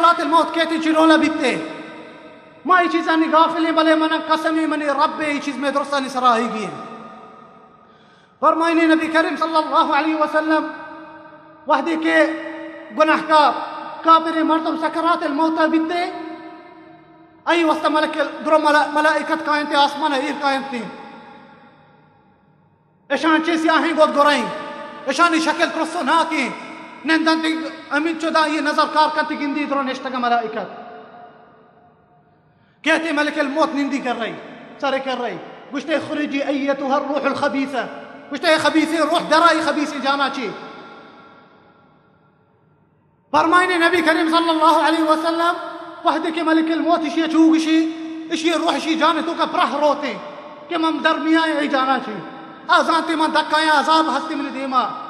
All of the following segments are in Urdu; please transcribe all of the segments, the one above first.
سكرات الموت كيتي تجي بيتي. ما اي هي چیزا غافل بل من قسمی من ربي اي چیز مدرسة درستانی سرائی فرمائنی كريم صلى الله عليه وسلم وحدي كي گناہکار كابر مرتم سكرات الموت بيتي. أي وسط ملك درو ملائكة كائنتي آسمان هير كائنتي إشان چيسي آهين قد قرائن إشاني شكل كرسو ناكين نندن امين شدا هي نظر كار كنت جندي درون اشتغى ملائكة كاتي ملك الموت نندي كري صار كري وش خرجي ايتها الروح الخبيثة وش خبيثين روح دراي خبيثة جاناتي فرماني نبي كريم صلى الله عليه وسلم وحدك ملك الموت شي تشوقشي شي روح شي جانتو توك بره روتي كمم درميا اي جانا آزانتي من دكايا عذاب هستي من ديما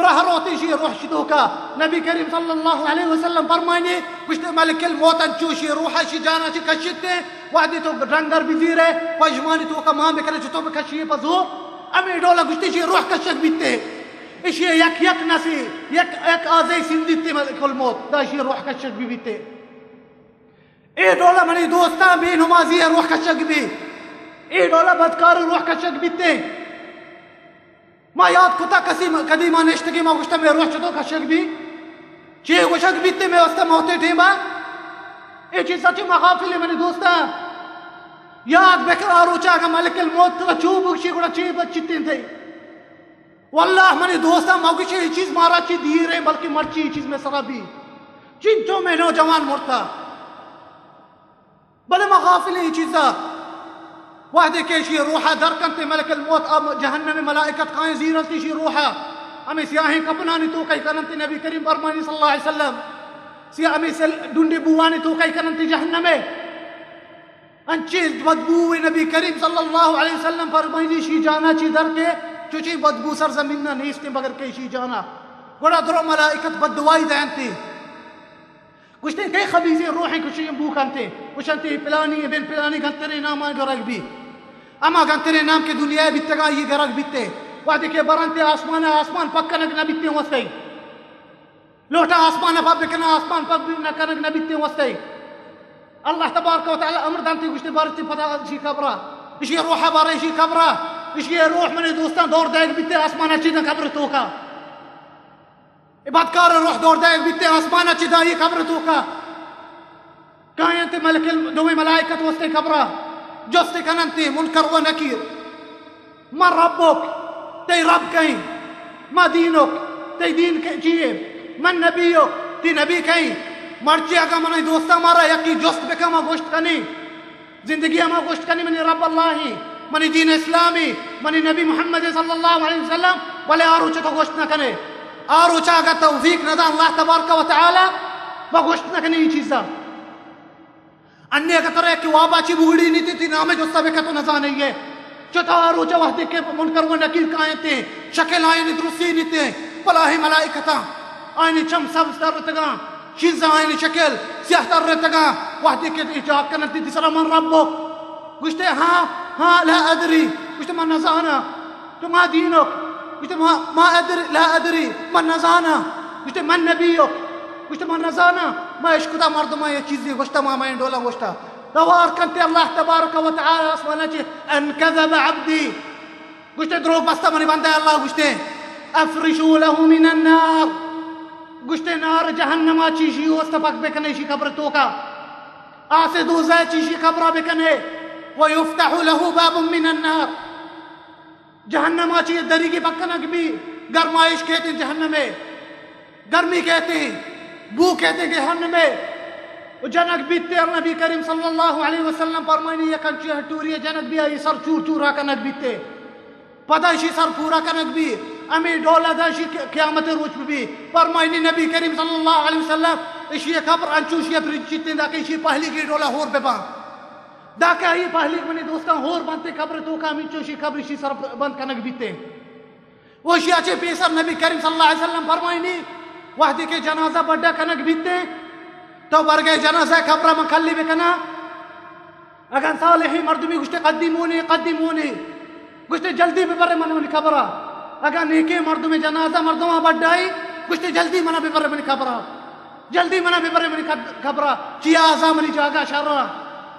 راح روتي شي روح شدوكا نبي كريم صلى الله عليه وسلم فرماني وشت ملك الموت موتن شي؟ روح شي جانا شي كشتة. وعدي تو رنجر بزيرة. وجماني تو كمان بكرة جتو بكشية بزو. أمي دولا قشتي شي روح كشت بيتة إيش يك يك نسي. يك يك آزي سندتي ملك الموت دا شي روح كشت بيتة إيه دولا مني دوستا بينهما زي روح كشت بيتة اے ڈولا بدکار روح کشک بیتے ما یاد کتا کسی کدی ما نشتگی ما گشتا میں روح چطور کشک بی چی گشک بیتے میں وستا موتے ٹھیما اے چیز سچی مغافلی منی دوستا یاد بکر آرو چاگا ملک الموت تلا چوب بکشی گوڑا چی بچتین تھے۔ واللہ منی دوستا موگشی یہ چیز مارا چی دیر ہے بلکہ مرچی یہ چیز میں سرا بھی۔ چنچوں میں نوجوان مرتا۔ بلے مغافل یہ چیزا وحده كيشي روحه دركنت ملك الموت آب جهنم ملائكه قاين زيرت شي روحه أمي سياهي قبناني تو كاي كانت نبي كريم برماني صلى الله عليه وسلم. سي أمي سل دندي بواني تو كاي كانت جهنم انچيز بدبو نبي كريم صلى الله عليه وسلم برماني شي جانا شي دركه چوچي بدبو سر زمين نا نيستي بغیر كيشي جانا. گڑا درو ملائکت بدوائی دینتی قشتين كي خبيزين روحي كشي بو كانتين وش أنت فلاني بين فلاني كانتري نام ما قرق بي. أما كانتري نام كي دنيا بيتقا يي قرق بيتي. وعدك برنتي آسمان آسمان پکنک نبیتیں وستے لوٹا آسمان پبکنا آسمان پبکنک نبیتیں وستے الله تبارك وتعالى أمر دانتي گشت بارتي پتا شي خبره شي روحة باري شي خبره شي روح من دوستان دور دايك بيتي آسمان چي دن خبر توکا بادكار الروح دور دايك بيتي اسمانا تشي داي قبر توكا كاين تي ملك دوي ملائكة وستي خبرة جوستي كننتي منكر ونكير ما ربك تي رب كاين ما دينك تي دين جيب ما نبيك تي نبي كاين مرجع اگا من دوستا مارا يكي جوست بكا ما گوشت كني زندگي ما گوشت كني من رب الله من دين اسلامي من نبي محمد صلى الله عليه وسلم۔ ولا اروچ تو گوشت نكني آرو چا اگا توفیق ندا اللہ تبارک و تعالی با گوشت نہ کنے چیزا انیہ کا طرح کہ وابا چی بوڑی نیتی تھی، نامے جستا بکا تو نزا نہیں ہے چتا آرو چا وحدے کے منکر و نکیر کائیں تے، شکل آئینی درستی نیتے پلاہی ملائکتا۔ آئینی چم سب سر تگا چیزا آئینی شکل سیاہ تر رتگا وحدی کے اجاب کرنتی تھی سر من ربک گوشتے ہاں ہاں لا ادری۔ گوشتے من نزانا، تو ما دینک قلت ما ما أدري لا أدري من نزانا. قلت من نبيو؟ قلت من نزانا. ما يشكتا مرض ما يشيزي قشتا ما ما يندولا قشتا روار كنت الله تبارك وتعالى أسمانتي. أن كذب عبدي. قلت دروب بس من بند الله. قلت أفرشوا له من النار. قلت نار جهنم. تشيشي واستفق بكنيشي شي قبر توكا. آسدو زي تشيشي قبر بكني. ويفتح له باب من النار. جہنم چی دری کی پکنک بھی۔ گرمائش کہتے ہیں جہنم میں گرمی کہتے ہیں، بو کہتے ہیں جہنم میں جنک بیتے اور نبی کریم صلی اللہ علیہ وسلم فرمائنی یکن چی ہٹوری ہے جنک بھی آئی، سر چور چورا کنک بھی بیتے پدایشی سر پورا کنک بھی۔ امی دولا داشی قیامت روچ بھی فرمائنی نبی کریم صلی اللہ علیہ وسلم اشی خبر انچوشی اپری چیتے دا کہ اشی پہلی کی دولا ہور بے بان۔ دا کہ پہلی منی دوستان ہور بنتے خبر تو کا امی چوشی خبر اشی سر بند کنک بیتے وہ اشی اچھے پیسر نبی کریم صلی اللہ علیہ وسلم فرمائنی وحدی کے جنازہ بڑا کنک بیتے تو برگے جنازہ خبر من بکنا اگر صالحی مردمی گشتے قدیمونی قدیمونی گشتے جلدی ببرے من من خبرہ اگر نیکی مردم جنازہ مردم بڑھائی کچھ جلدی منا ببر من خبرہ جلدی منا ببر من خبرہ چی آزام منی جاگا شرہ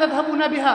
تذهبون بها۔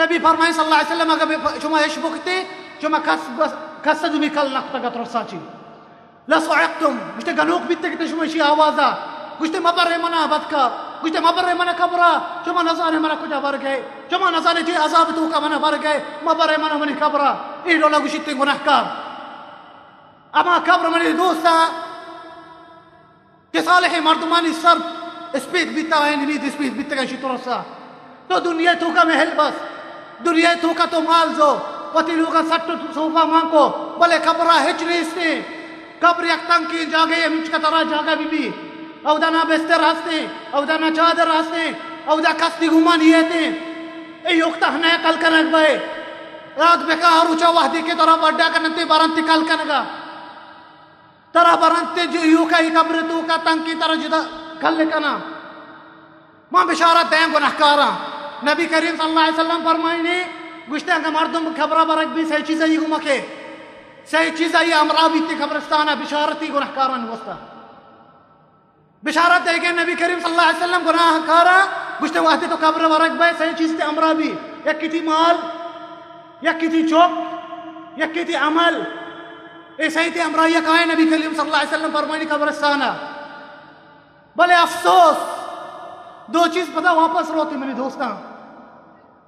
نبی فرماي صلی اللہ علیہ وسلم شما يشبكتي شما كسدو ميكال نقطة قطرساتي لا صعقتم قلت قنوق بيتك شما شي آوازا۔ کچھ ما بري منا بدکار کچھ ما بري منا كبرا شما نظاري منا كجا گئے گئے شما نزانے جی عذاب تو کا منا بر گئے، مبر منا منی کبرا ای دولا گوشتے گناہکار۔ اما کبر منی دوستا، کہ صالح مردمانی سر اسپیت بیتا ہے نمید اسپیت بیتا گا شی ترسا تو دنیا تو کا محل بس، دنیا تو کا تو مال زو وتی لوگا سٹ سوفا مانکو، بلے کبرا ہچ نہیں اس نے۔ قبر یک تنکی جاگه همیچ که ترا جاگه بی بی او دانا بستر هسته او دانا چادر هسته او دا کستی گمان یهته ای یکتا ہنے کل کنک بھئے رات بکا ہروچا وحدی کے ترا بڑھا کننتی بارنتی کل کنگا ترا بارنتی جو یوکا ہی قبر تو کا تنکی جدا کل کنا ماں بشارت دیں گناہکارا نبی کریم صلی اللہ علیہ وسلم گشتے ہیں مردم خبرہ برک بھی صحیح چیزیں یہ گمکے صحیح چیز آئی امرا بیتی قبرستانہ بشارتی گناہ کاران بشارت ہے کہ نبی کریم صلی اللہ علیہ وسلم گناہ کارا گشتے وقتی تو قبر ورک بے صحیح چیز تے امرا بھی۔ یک کی مال یک کی تھی چوک یک کی عمل۔ اے صحیح تے امرا یک آئے نبی کریم صلی اللہ علیہ وسلم فرمائنی قبرستانہ بلے افسوس، دو چیز پتا واپس روتی منی دوستان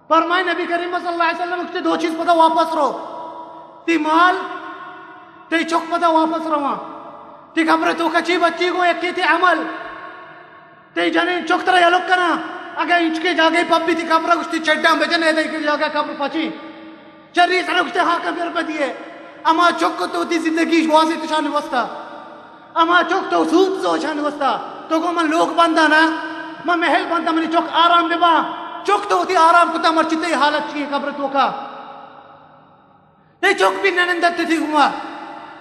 فرمائے نبی کریم صلی اللہ علیہ وسلم اکتے دو چیز پتا واپس رو۔ تی مال، تی چوک پتا واپس رواں۔ تی خبر تو کچی بچی کو ایک کی تی عمل۔ تی جانے چوک ترہ یلوک کنا۔ اگر انچ کے جاگے پب بھی تی خبر کچھ تی چڈا بجنے دے کے جاگے پچی چری سر کچھ ہاں کبیر بدیے اما چوک تو تی زندگی واضح تشان وستا اما چوک تو سود سو شان وستا تو کو من لوگ بندہ نا، من محل بندہ منی چوک آرام ببا چوک تو تی آرام کتا حالت تو کا۔ چوک بھی ننندت تی ہوا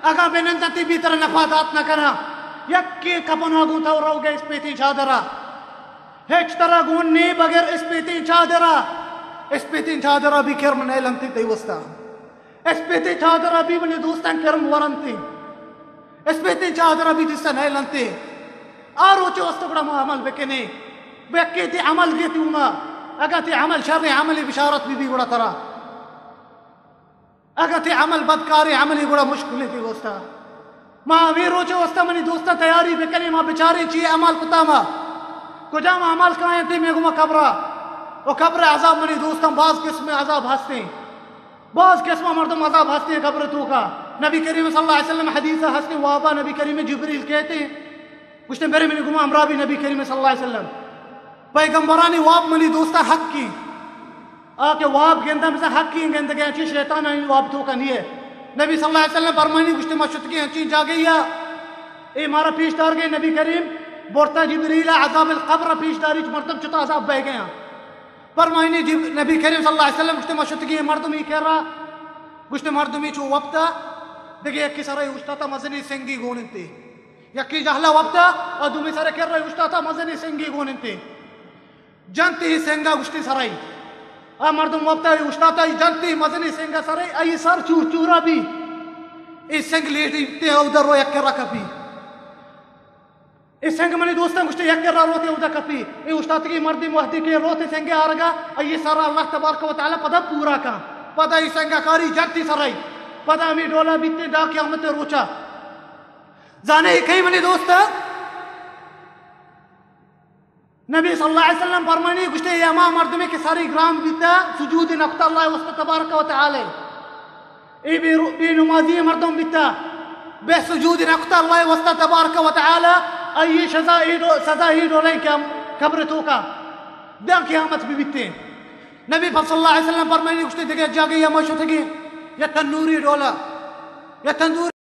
اگا بنندتی بھی طرح نفادات نہ کرا۔ یک کی کپن آگوں تا رو گئے اس پیتی چادرہ ہیچ طرح گونی بغیر اس پیتی چادرہ اس پیتی چادرہ بھی کرم نیلنتی تی وستا اس پیتی چادرہ بھی دوستان کرم ورنتی اس پیتی چادرہ بھی جسا نیلنتی آرو ما عمل بکنے بکی تی عمل گیتی ہما اگا تی عمل شر عملی بشارت بھی بھی گوڑا ترہ اگر تی عمل بدکاری عملی بڑا مشکلی تھی دوستا ما ابھی روچے وستا منی دوستا تیاری بکنی ما بچاری چی عمل کتا ما کجا ما عمل کائیں تی میں قبرہ؟ و قبر عذاب منی دوستا بعض قسم عذاب ہستے بعض قسم مردم عذاب ہستے ہیں قبر تو کا۔ نبی کریم صلی اللہ علیہ وسلم حدیث ہستے وابا نبی کریم جبریل کہتے ہیں۔ کچھ میرے منی گما امرا بھی نبی کریم صلی اللہ علیہ وسلم۔ پیغمبرانی واب منی دوستا حق کی۔ آکے واب گندہ میں سے حق کی گندہ گیا چی شیطان آئی واب تو کا نہیں ہے۔ نبی صلی اللہ علیہ وسلم فرمانی گشتے مشت کی ہنچین جا گئی ہے اے مارا پیش دار گئے نبی کریم۔ بورتا جبریل عذاب القبر پیش داری چھ مرتب چتا عذاب بہ گیا فرمانی نبی کریم صلی اللہ علیہ وسلم گشتے مشت کی مردم ہی کہہ رہا، گشتے مردم ہی چھو وقتا دیکھے یکی سرائی اشتا تا مزنی سنگی گوننتے یکی جہلا وقتا اور دومی سارے کہہ رہا اشتا تا مزنی سنگی گوننتے جنتی ہی سنگا گشتی سرائی آ مردم وقتا ہے اشتاتا ہی جنتی مزنی سنگا سرے ای سر چور چورا بھی۔ ای سنگ لیٹی تے ادھر رو یک کرا کپی ای سنگ منی دوستا گشتے یک کرا روتے ادھر کپی۔ ای اشتات کی مردی موحدی کے روتے سنگے آرگا۔ ای سر اللہ تبارک و تعالی پدا پورا کا۔ پدا ای سنگا کاری جنتی سرائی۔ پدا ہمیں ڈولا بیتے ڈا قیامت روچا۔ زانے ہی کئی منی دوستا نبی صلی اللہ علیہ وسلم فرمانی گشتے یہ امام مردمی کے ساری گرام بیتا سجود نقطہ اللہ وسط تبارک و تعالی۔ ای بی, بی نمازی مردم بیتا۔ بے سجود نقطہ اللہ وسط تبارک و تعالی۔ أي شزائي سزاهي دولين كم كبرتو كا دان قيامت ببتين نبي صلى الله عليه وسلم فرمائني كشتي تكي جاقي يا ماشو تكي يتن نوري دولا. يتن